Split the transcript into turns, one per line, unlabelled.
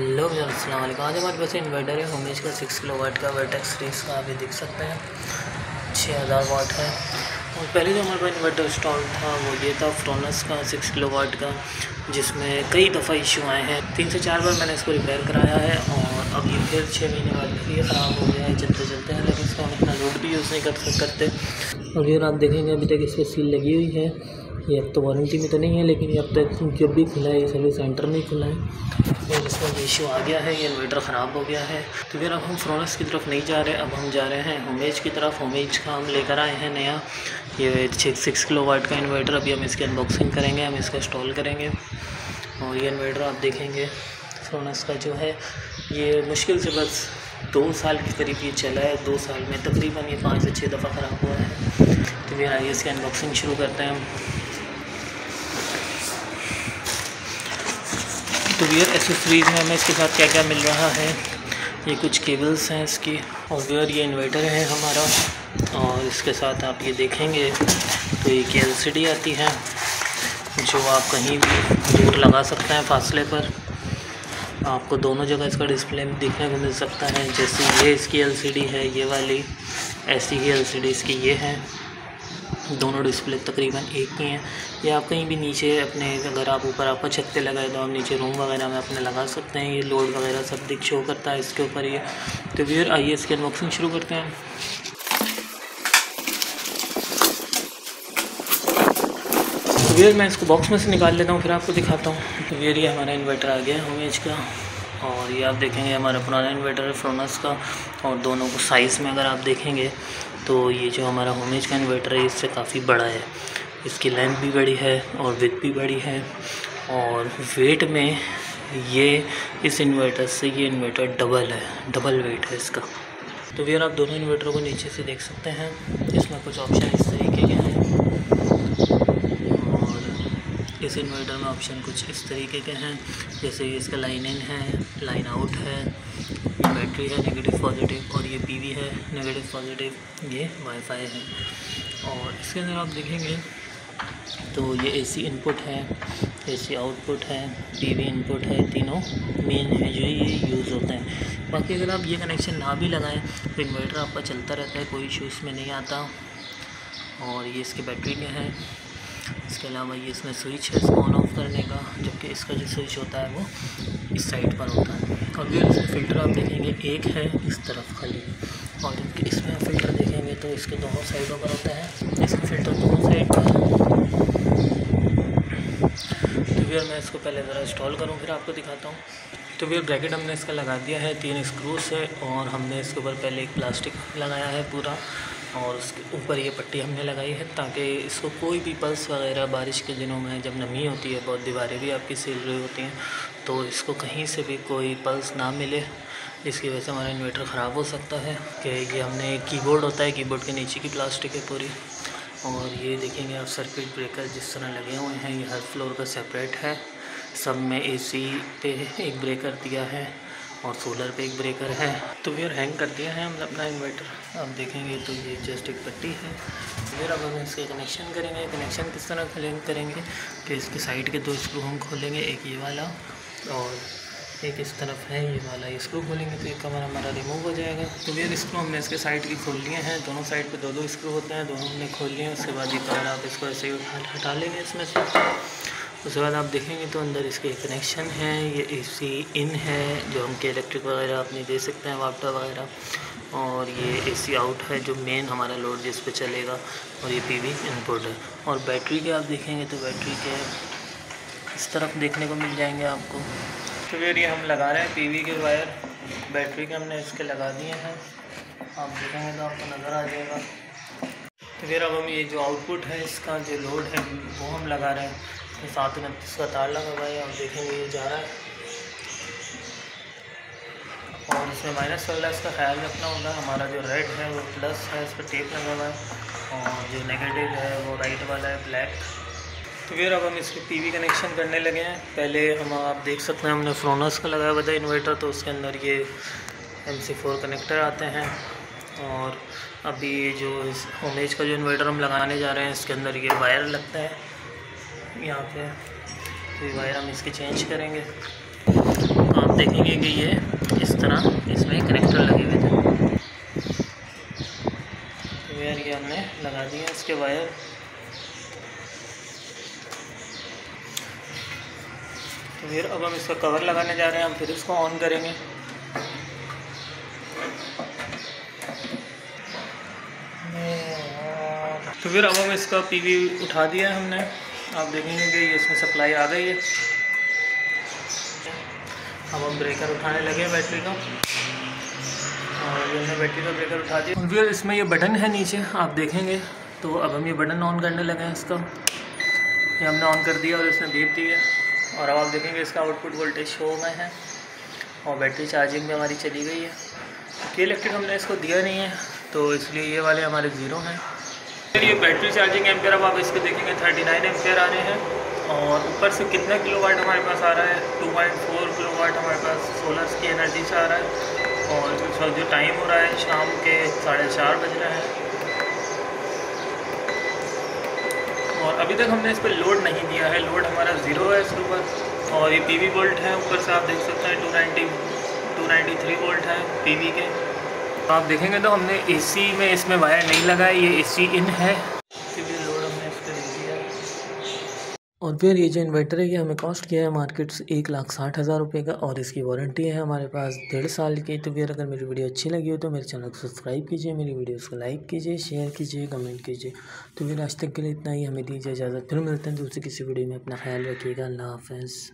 Hello वालेकुम। आज हमारे पास इन्वर्टर है होमेज का सिक्स किलो वाट का वर्टेक्स सीरीज़ का अभी देख सकते हैं। छः हज़ार वाट है। और पहले जो हमारे पास इन्वर्टर इंस्टॉल था, वो ये था फ्रोनस का सिक्स किलो वाट का, जिसमें कई दफ़ा इशू आए हैं। तीन से चार बार मैंने इसको रिपेयर कराया है, और अब ये फिर छः महीने बाद ये ख़राब हो गया है, चलते चलते हैं। लेकिन इसको हम इतना लोड भी यूज़ नहीं कर करते और ये आप देखेंगे अभी तक इस सील लगी हुई है। ये अब तो वारंटी में तो नहीं है, लेकिन ये अब तक जब भी खुला है, ये सर्विस सेंटर में खुला है। और इसमें इशू आ गया है, ये इन्वर्टर ख़राब हो गया है। तो फिर अब हम फ्रोनस की तरफ़ नहीं जा रहे, अब हम जा रहे हैं होमेज की तरफ़। होमेज का हम लेकर आए हैं नया। ये छः सिक्स किलो वाट का इन्वर्टर अभी हम इसकी अनबॉक्सिंग करेंगे, हम इसका इंस्टॉल करेंगे। और ये इन्वर्टर आप देखेंगे फ्रोनस का जो है, ये मुश्किल से बस दो साल के करीब ये चला है। दो साल में तकरीबन ये पाँच से छः दफ़ा ख़राब हुआ है। तो फिर आइए इसकी अनबॉक्सिंग शुरू करते हैं हम। तो वियर एसेसरीज़ में हमें इसके साथ क्या क्या मिल रहा है? ये कुछ केबल्स हैं इसकी और वियर ये इन्वर्टर है हमारा और इसके साथ आप ये देखेंगे तो एक एल आती है, जो आप कहीं भी दूर लगा सकते हैं फासले पर। आपको दोनों जगह इसका डिस्प्ले देखने को मिल सकता है, जैसे ये इसकी एलसीडी है, ये वाली, ऐसी ही एलसीडी इसकी ये है। दोनों डिस्प्ले तकरीबन एक ही हैं। ये आप कहीं भी नीचे अपने, अगर आप ऊपर आपका छत पे लगाए तो आप नीचे रूम वगैरह में अपने लगा सकते हैं। ये लोड वगैरह सब दिख शो करता है इसके ऊपर ये। तो फिर आइए इसकी अनबॉक्सिंग शुरू करते हैं। वेयर मैं इसको बॉक्स में से निकाल लेता हूँ, फिर आपको दिखाता हूँ। तो वेयर ये हमारा इन्वर्टर आ गया है होमेज का। और ये आप देखेंगे, हमारा पुराना इन्वर्टर है फ्रोनस का। और दोनों को साइज़ में अगर आप देखेंगे तो ये जो हमारा होमेज का इन्वर्टर है, इससे काफ़ी बड़ा है। इसकी लेंथ भी बड़ी है और विथ भी बड़ी है। और वेट में ये, इस इन्वर्टर से ये इन्वर्टर डबल है डबल वेट है इसका। तो फिर आप दोनों इन्वर्टर को नीचे से देख सकते हैं। इसमें कुछ ऑप्शन इस तरीके के हैं। और इस इन्वर्टर में ऑप्शन कुछ इस तरीके के हैं। जैसे इसका लाइन इन है लाइन आउट है। बैटरी है नेगेटिव पॉजिटिव और ये पीवी है नेगेटिव पॉजिटिव ये वाईफाई है। और इसके अंदर आप देखेंगे तो ये एसी इनपुट है एसी आउटपुट है पीवी इनपुट है, तीनों मेन है जो ये यूज़ होते हैं। बाकी अगर आप ये कनेक्शन ना भी लगाएँ तो इन्वर्टर आपका चलता रहता है, कोई इशू इसमें नहीं आता। और ये इसकी बैटरी में हैं। इसके अलावा ये इसमें स्विच है इसको ऑन ऑफ़ करने का, जबकि इसका जो स्विच होता है वो इस साइड पर होता है। और फिर इसमें फ़िल्टर आप देखेंगे, एक है इस तरफ़ खाली। और जबकि इसमें फ़िल्टर देखेंगे तो इसके दोनों साइडों पर होता है। इसका फ़िल्टर दोनों साइड पर तो फिर मैं इसको पहले ज़रा इंस्टॉल करूँ, फिर आपको दिखाता हूँ। तो फिर ब्रैकेट हमने इसका लगा दिया है, तीन स्क्रू से और हमने इसके ऊपर पहले एक प्लास्टिक लगाया है पूरा। और उसके ऊपर ये पट्टी हमने लगाई है ताकि इसको कोई भी पल्स वगैरह बारिश के दिनों में जब नमी होती है, बहुत दीवारें भी आपकी सिल रही होती हैं तो इसको कहीं से भी कोई पल्स ना मिले। जिसकी वजह से हमारा इन्वर्टर ख़राब हो सकता है कि ये हमने कीबोर्ड होता है, कीबोर्ड के नीचे की प्लास्टिक है पूरी। और ये देखेंगे आप सर्किट ब्रेकर जिस तरह लगे हुए हैं, ये हर फ्लोर का सेपरेट है। सब में एसी पे एक ब्रेकर दिया है। और सोलर पे एक ब्रेकर है। तो फिर हैंग कर दिया है हमने अपना इन्वर्टर आप देखेंगे तो ये जस्ट एक पट्टी है। फिर अब हम इसके कनेक्शन करेंगे। कनेक्शन किस तरह करेंगे? कि इसके साइड के दो स्क्रू हम खोलेंगे, एक ये वाला और एक इस तरफ़ है ये वाला। स्क्रू खोलेंगे तो एक कमर हमारा रिमूव हो जाएगा। तो फिर स्क्रू हमने इसके साइड की खोल लिए हैं। दोनों साइड पे दो दो स्क्रू होते हैं। दोनों हमने खोल लिए उसके बाद ये कमर आप इसको ऐसे ही हटा लेंगे इसमें से। उसके बाद आप देखेंगे तो अंदर इसके कनेक्शन है, ये एसी इन है, जो हम के इलेक्ट्रिक वगैरह अपनी दे सकते हैं वाटर वगैरह। और ये एसी आउट है, जो मेन हमारा लोड जिस पे चलेगा, और ये पीवी इनपुट है। और बैटरी के आप देखेंगे तो बैटरी के इस तरफ़ देखने को मिल जाएँगे आपको। तो फिर ये हम लगा रहे हैं पीवी के वायर बैटरी के हमने इसके लगा दिए हैं। आप देखेंगे तो आपको नज़र आ जाएगा। तो फिर अब हम ये जो आउटपुट है, इसका जो लोड है, वो हम लगा रहे हैं। तो सात उनतीस का तार लगा हुआ है, आप देखेंगे ये जा रहा है। और इसमें माइनस वाला इसका ख्याल रखना होगा, हमारा जो रेड है वो प्लस है, इस पर टेप लगा हुआ है। और जो नेगेटिव है वो राइट वाला है ब्लैक तो फिर अब हम इसके पीवी कनेक्शन करने लगे हैं। पहले हम, आप देख सकते हैं, हमने फ्रोनस का लगाया हुआ था इन्वर्टर तो उसके अंदर ये एम सी फोर कनेक्टर आते हैं। और अभी जो इस होमेज का जो इन्वर्टर हम लगाने जा रहे हैं, इसके अंदर ये वायर लगता है। यहाँ पे तो वायर हम इसके चेंज करेंगे। तो आप देखेंगे कि ये इस तरह इसमें कनेक्टर लगे हुए थे। तो यार ये हमने लगा दिए इसके वायर तो फिर अब हम इसका कवर लगाने जा रहे हैं, हम फिर इसको ऑन करेंगे। तो फिर अब हम इसका पीवी उठा दिया है हमने। आप देखेंगे कि ये इसमें सप्लाई आ गई है। अब हम ब्रेकर उठाने लगे हैं बैटरी का। और ये हमने बैटरी का ब्रेकर उठा दिया। फिर इसमें ये बटन है नीचे, आप देखेंगे। तो अब हम ये बटन ऑन करने लगे हैं इसका। ये हमने ऑन कर दिया और इसने बीप दी है। और अब आप देखेंगे इसका आउटपुट वोल्टेज शो में है। और बैटरी चार्जिंग भी हमारी चली गई है। के इलेक्ट्रिक हमने इसको दिया नहीं है। तो इसलिए ये वाले हमारे ज़ीरो हैं। ये बैटरी चार्जिंग एम्पेयर, अब आप इसके देखेंगे, थर्टी नाइन एम्पेयर आ रहे हैं। और ऊपर से कितना किलो वाट हमारे पास आ रहा है? Two point four kilowatt हमारे पास सोलर की एनर्जी से आ रहा है। और जो जो टाइम हो रहा है, शाम के साढ़े चार बज रहे हैं। और अभी तक हमने इस पर लोड नहीं दिया है। लोड हमारा ज़ीरो है इसके ऊपर। और ये पी वोल्ट है, ऊपर से आप देख सकते हैं टू नाइन्टी वोल्ट है पी के। तो आप देखेंगे तो हमने एसी में इसमें वायर नहीं लगाया ये एसी इन है। और फिर ये जो इन्वर्टर है, ये हमें कॉस्ट किया है मार्केट से एक लाख साठ हज़ार रुपये का और इसकी वारंटी है हमारे पास डेढ़ साल की। तो फिर अगर मेरी वीडियो अच्छी लगी हो तो मेरे चैनल को सब्सक्राइब कीजिए, मेरी वीडियोस को लाइक कीजिए शेयर कीजिए कमेंट कीजिए। तो फिर आज तक के लिए इतना ही। हमें दीजिए इजाज़त। फिर मिलते हैं दूसरी किसी वीडियो में। अपना ख्याल रखिएगा। अल्लाह हाफ़